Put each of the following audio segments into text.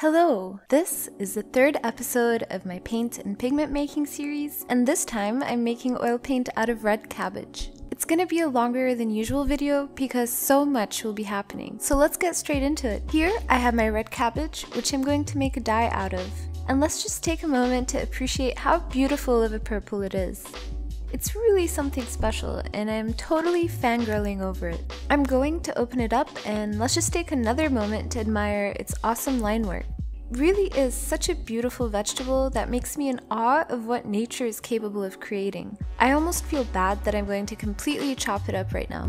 Hello! This is the third episode of my paint and pigment making series, and this time I'm making oil paint out of red cabbage. It's gonna be a longer than usual video because so much will be happening, so let's get straight into it. Here I have my red cabbage, which I'm going to make a dye out of. And let's just take a moment to appreciate how beautiful of a purple it is. It's really something special, and I'm totally fangirling over it. I'm going to open it up, and let's just take another moment to admire its awesome line work. Really is such a beautiful vegetable that makes me in awe of what nature is capable of creating. I almost feel bad that I'm going to completely chop it up right now.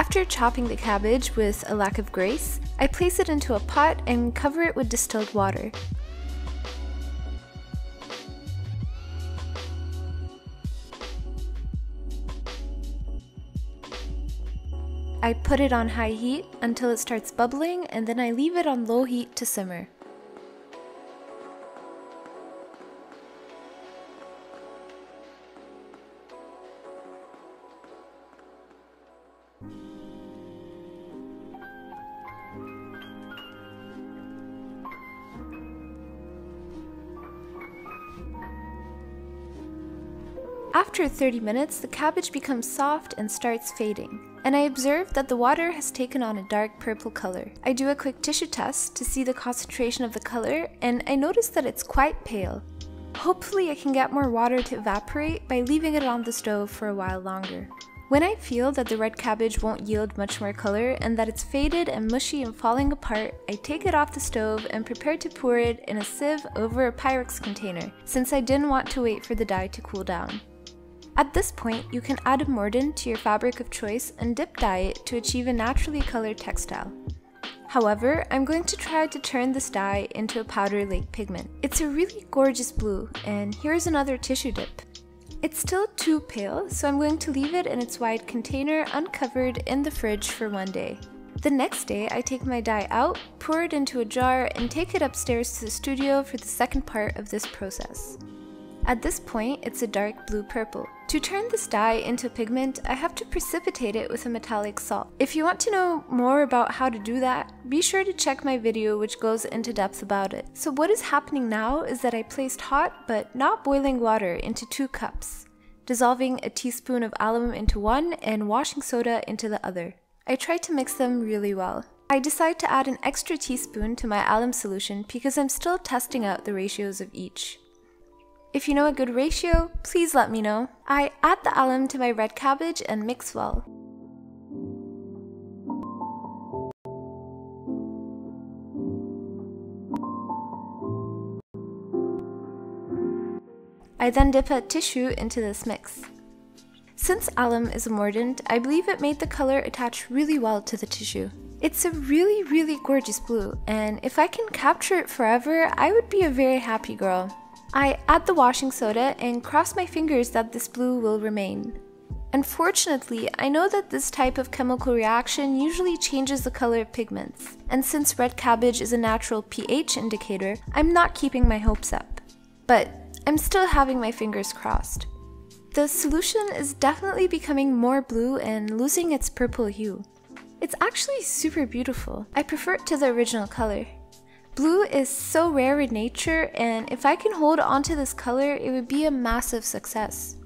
After chopping the cabbage with a lack of grace, I place it into a pot and cover it with distilled water. I put it on high heat until it starts bubbling and then I leave it on low heat to simmer. After 30 minutes, the cabbage becomes soft and starts fading, and I observe that the water has taken on a dark purple color. I do a quick tissue test to see the concentration of the color, and I notice that it's quite pale. Hopefully I can get more water to evaporate by leaving it on the stove for a while longer. When I feel that the red cabbage won't yield much more color and that it's faded and mushy and falling apart, I take it off the stove and prepare to pour it in a sieve over a Pyrex container, since I didn't want to wait for the dye to cool down. At this point, you can add a mordant to your fabric of choice and dip dye it to achieve a naturally colored textile. However, I'm going to try to turn this dye into a powder lake pigment. It's a really gorgeous blue, and here's another tissue dip. It's still too pale, so I'm going to leave it in its wide container uncovered in the fridge for one day. The next day, I take my dye out, pour it into a jar, and take it upstairs to the studio for the second part of this process. At this point, it's a dark blue purple. To turn this dye into pigment, I have to precipitate it with a metallic salt. If you want to know more about how to do that, be sure to check my video which goes into depth about it. So what is happening now is that I placed hot but not boiling water into two cups, dissolving a teaspoon of alum into one and washing soda into the other. I try to mix them really well. I decide to add an extra teaspoon to my alum solution because I'm still testing out the ratios of each. If you know a good ratio, please let me know. I add the alum to my red cabbage and mix well. I then dip a tissue into this mix. Since alum is a mordant, I believe it made the color attach really well to the tissue. It's a really, really gorgeous blue, and if I can capture it forever, I would be a very happy girl. I add the washing soda and cross my fingers that this blue will remain. Unfortunately, I know that this type of chemical reaction usually changes the color of pigments, and since red cabbage is a natural pH indicator, I'm not keeping my hopes up. But I'm still having my fingers crossed. The solution is definitely becoming more blue and losing its purple hue. It's actually super beautiful. I prefer it to the original color. Blue is so rare in nature, and if I can hold onto this color, it would be a massive success.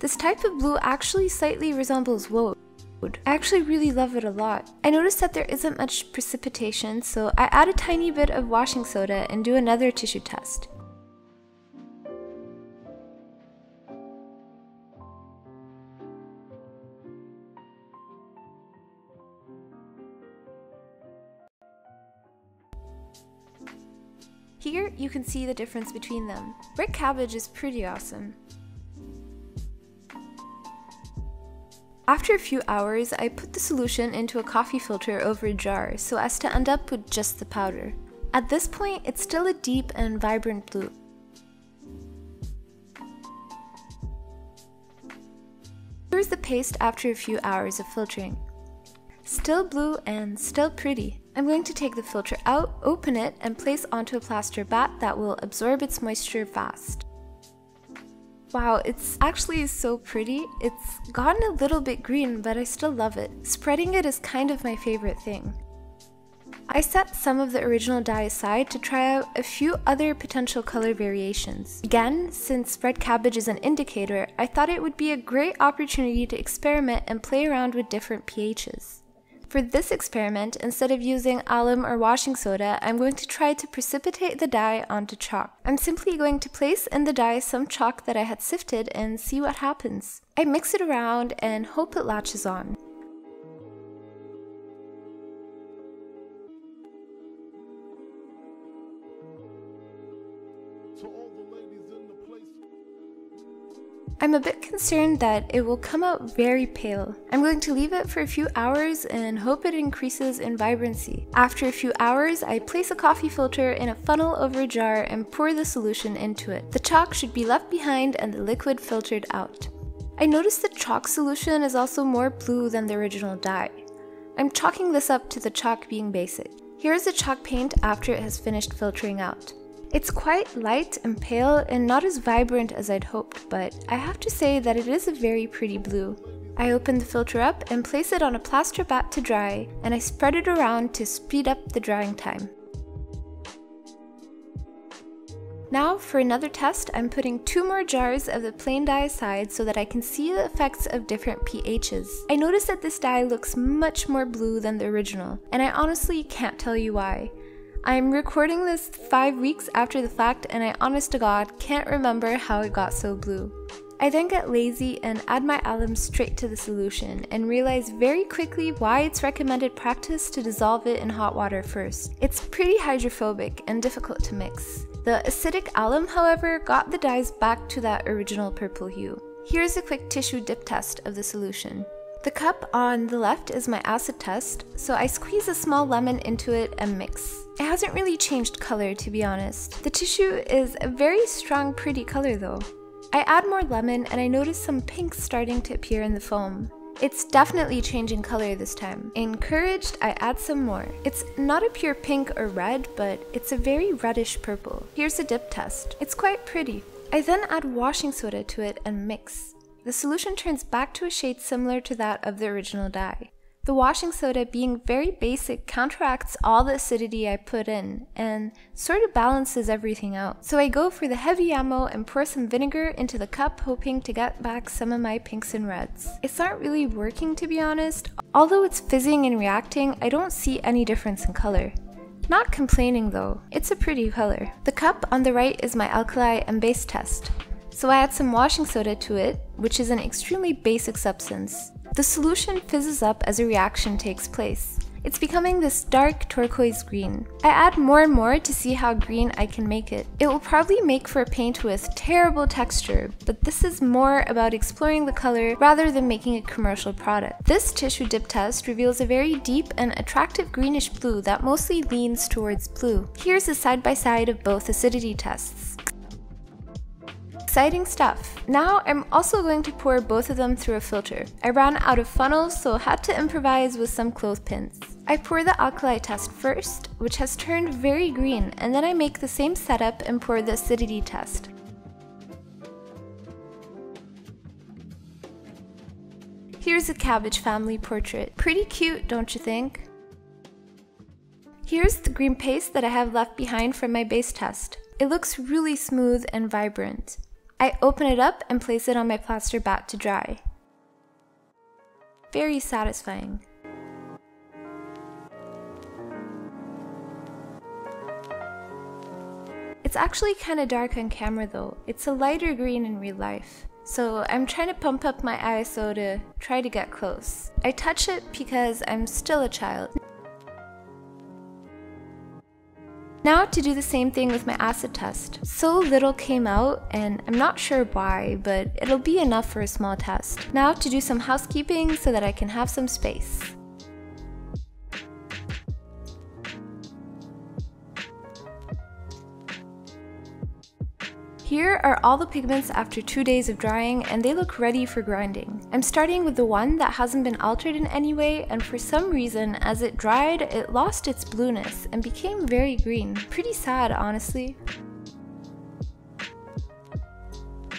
This type of blue actually slightly resembles woad. I actually really love it a lot. I noticed that there isn't much precipitation, so I add a tiny bit of washing soda and do another tissue test. Here, you can see the difference between them. Red cabbage is pretty awesome. After a few hours, I put the solution into a coffee filter over a jar so as to end up with just the powder. At this point, it's still a deep and vibrant blue. Here's the paste after a few hours of filtering. Still blue and still pretty. I'm going to take the filter out, open it, and place onto a plaster bat that will absorb its moisture fast. Wow, it's actually so pretty. It's gotten a little bit green, but I still love it. Spreading it is kind of my favorite thing. I set some of the original dye aside to try out a few other potential color variations. Again, since red cabbage is an indicator, I thought it would be a great opportunity to experiment and play around with different pHs. For this experiment, instead of using alum or washing soda, I'm going to try to precipitate the dye onto chalk. I'm simply going to place in the dye some chalk that I had sifted and see what happens. I mix it around and hope it latches on. I'm a bit concerned that it will come out very pale. I'm going to leave it for a few hours and hope it increases in vibrancy. After a few hours, I place a coffee filter in a funnel over a jar and pour the solution into it. The chalk should be left behind and the liquid filtered out. I noticed the chalk solution is also more blue than the original dye. I'm chalking this up to the chalk being basic. Here is the chalk paint after it has finished filtering out. It's quite light and pale and not as vibrant as I'd hoped, but I have to say that it is a very pretty blue. I open the filter up and place it on a plaster bat to dry, and I spread it around to speed up the drying time. Now for another test, I'm putting two more jars of the plain dye aside so that I can see the effects of different pHs. I notice that this dye looks much more blue than the original, and I honestly can't tell you why. I'm recording this five weeks after the fact, and I honest to God can't remember how it got so blue. I then get lazy and add my alum straight to the solution and realize very quickly why it's recommended practice to dissolve it in hot water first. It's pretty hydrophobic and difficult to mix. The acidic alum, however, got the dyes back to that original purple hue. Here's a quick tissue dip test of the solution. The cup on the left is my acid test, so I squeeze a small lemon into it and mix. It hasn't really changed color to be honest. The tissue is a very strong pretty color though. I add more lemon and I notice some pink starting to appear in the foam. It's definitely changing color this time. Encouraged, I add some more. It's not a pure pink or red, but it's a very reddish purple. Here's a dip test. It's quite pretty. I then add washing soda to it and mix. The solution turns back to a shade similar to that of the original dye. The washing soda being very basic counteracts all the acidity I put in and sort of balances everything out. So I go for the heavy ammo and pour some vinegar into the cup hoping to get back some of my pinks and reds. It's not really working to be honest. Although it's fizzing and reacting, I don't see any difference in color. Not complaining though, it's a pretty color. The cup on the right is my alkali and base test. So I add some washing soda to it, which is an extremely basic substance. The solution fizzes up as a reaction takes place. It's becoming this dark turquoise green. I add more and more to see how green I can make it. It will probably make for a paint with terrible texture, but this is more about exploring the color rather than making a commercial product. This tissue dip test reveals a very deep and attractive greenish blue that mostly leans towards blue. Here's a side-by-side -side of both acidity tests. Exciting stuff! Now I'm also going to pour both of them through a filter. I ran out of funnels so had to improvise with some clothespins. I pour the alkali test first, which has turned very green, and then I make the same setup and pour the acidity test. Here's a cabbage family portrait. Pretty cute, don't you think? Here's the green paste that I have left behind from my base test. It looks really smooth and vibrant. I open it up and place it on my plaster bat to dry. Very satisfying. It's actually kinda dark on camera though. It's a lighter green in real life. So I'm trying to pump up my ISO to try to get close. I touch it because I'm still a child. Now to do the same thing with my acid test. So little came out and I'm not sure why, but it'll be enough for a small test. Now to do some housekeeping so that I can have some space. Here are all the pigments after two days of drying and they look ready for grinding. I'm starting with the one that hasn't been altered in any way and for some reason as it dried it lost its blueness and became very green. Pretty sad honestly.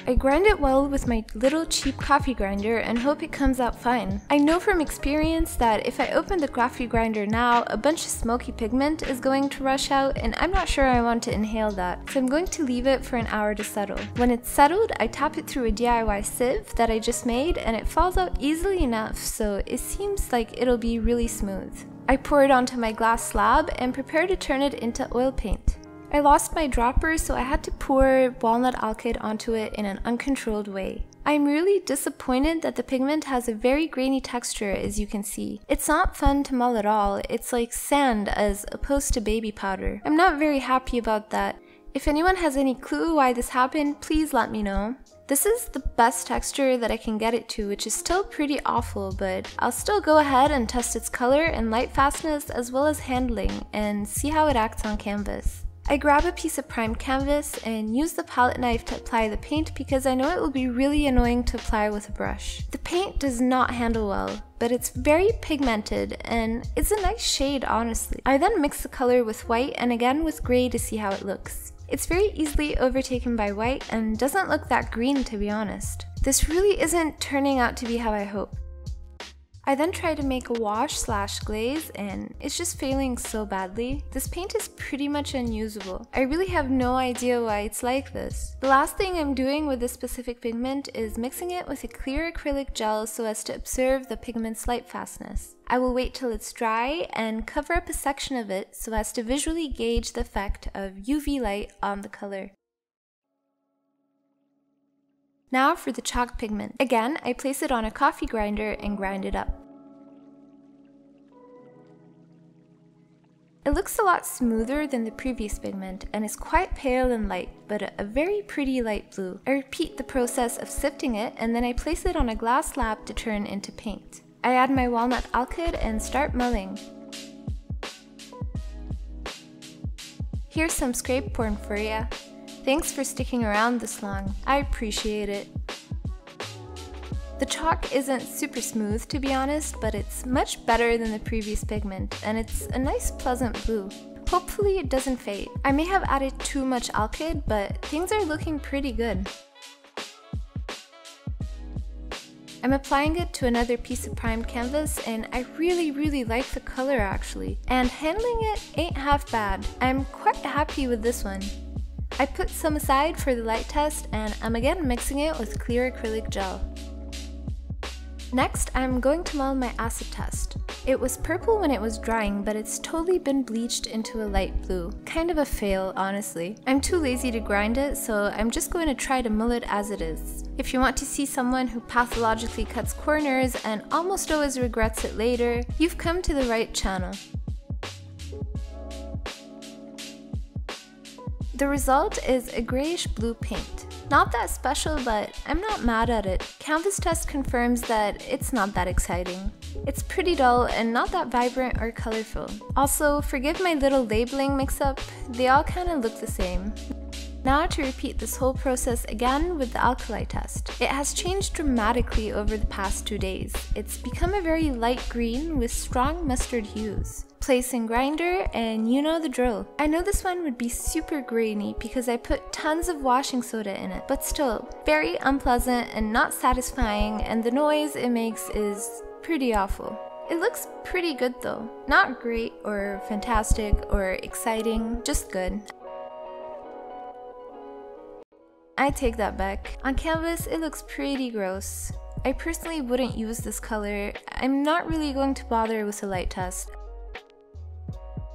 I grind it well with my little cheap coffee grinder and hope it comes out fine. I know from experience that if I open the coffee grinder now, a bunch of smoky pigment is going to rush out and I'm not sure I want to inhale that, so I'm going to leave it for an hour to settle. When it's settled, I tap it through a DIY sieve that I just made and it falls out easily enough, so it seems like it'll be really smooth. I pour it onto my glass slab and prepare to turn it into oil paint. I lost my dropper, so I had to pour walnut alkyd onto it in an uncontrolled way. I'm really disappointed that the pigment has a very grainy texture as you can see. It's not fun to mull at all, it's like sand as opposed to baby powder. I'm not very happy about that. If anyone has any clue why this happened, please let me know. This is the best texture that I can get it to, which is still pretty awful, but I'll still go ahead and test its color and light fastness as well as handling and see how it acts on canvas. I grab a piece of primed canvas and use the palette knife to apply the paint because I know it will be really annoying to apply with a brush. The paint does not handle well, but it's very pigmented and it's a nice shade honestly. I then mix the color with white and again with grey to see how it looks. It's very easily overtaken by white and doesn't look that green to be honest. This really isn't turning out to be how I hope. I then try to make a wash slash glaze and it's just failing so badly. This paint is pretty much unusable. I really have no idea why it's like this. The last thing I'm doing with this specific pigment is mixing it with a clear acrylic gel so as to observe the pigment's light fastness. I will wait till it's dry and cover up a section of it so as to visually gauge the effect of UV light on the color. Now for the chalk pigment. Again, I place it on a coffee grinder and grind it up. It looks a lot smoother than the previous pigment and is quite pale and light, but a very pretty light blue. I repeat the process of sifting it and then I place it on a glass slab to turn into paint. I add my walnut alkyd and start mulling. Here's some scrape porn for ya. Thanks for sticking around this long. I appreciate it. The chalk isn't super smooth to be honest, but it's much better than the previous pigment and it's a nice pleasant blue. Hopefully it doesn't fade. I may have added too much alkyd, but things are looking pretty good. I'm applying it to another piece of primed canvas and I really really like the color actually. And handling it ain't half bad. I'm quite happy with this one. I put some aside for the light test and I'm again mixing it with clear acrylic gel. Next, I'm going to mull my acid test. It was purple when it was drying, but it's totally been bleached into a light blue. Kind of a fail, honestly. I'm too lazy to grind it, so I'm just going to try to mull it as it is. If you want to see someone who pathologically cuts corners and almost always regrets it later, you've come to the right channel. The result is a grayish blue paint. Not that special, but I'm not mad at it. Canvas test confirms that it's not that exciting. It's pretty dull and not that vibrant or colorful. Also, forgive my little labeling mix-up, they all kinda look the same. Now to repeat this whole process again with the alkali test. It has changed dramatically over the past two days. It's become a very light green with strong mustard hues place in grinder, and you know the drill. I know this one would be super grainy because I put tons of washing soda in it, but still, very unpleasant and not satisfying, and the noise it makes is pretty awful. It looks pretty good though. Not great or fantastic or exciting, just good. I take that back. On canvas, it looks pretty gross. I personally wouldn't use this color. I'm not really going to bother with a light test.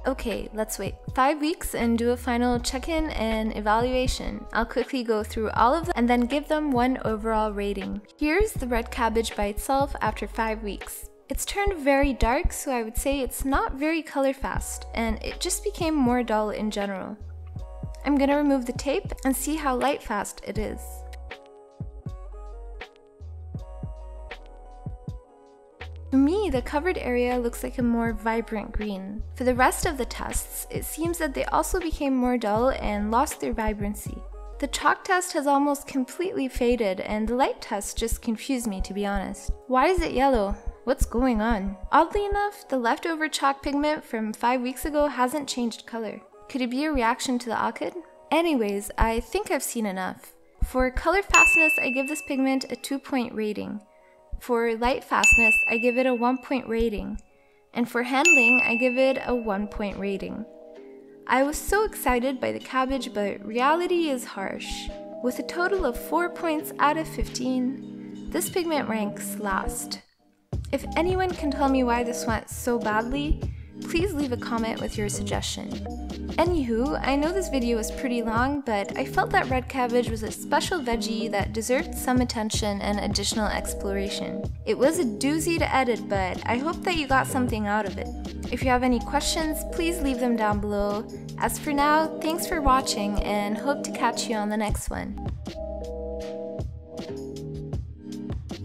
Okay, let's wait five weeks and do a final check-in and evaluation. I'll quickly go through all of them and then give them one overall rating. Here's the red cabbage by itself after five weeks. It's turned very dark, so I would say it's not very color fast, and it just became more dull in general. I'm gonna remove the tape and see how light fast it is. To me, the covered area looks like a more vibrant green. For the rest of the tests, it seems that they also became more dull and lost their vibrancy. The chalk test has almost completely faded and the light test just confused me to be honest. Why is it yellow? What's going on? Oddly enough, the leftover chalk pigment from 5 weeks ago hasn't changed color. Could it be a reaction to the alkyd? Anyways, I think I've seen enough. For color fastness, I give this pigment a 2 point rating. For light fastness, I give it a 1 point rating. And for handling, I give it a 1 point rating. I was so excited by the cabbage, but reality is harsh. With a total of 4 points out of 15, this pigment ranks last. If anyone can tell me why this went so badly, please leave a comment with your suggestion. Anywho, I know this video was pretty long, but I felt that red cabbage was a special veggie that deserved some attention and additional exploration. It was a doozy to edit, but I hope that you got something out of it. If you have any questions, please leave them down below. As for now, thanks for watching and hope to catch you on the next one.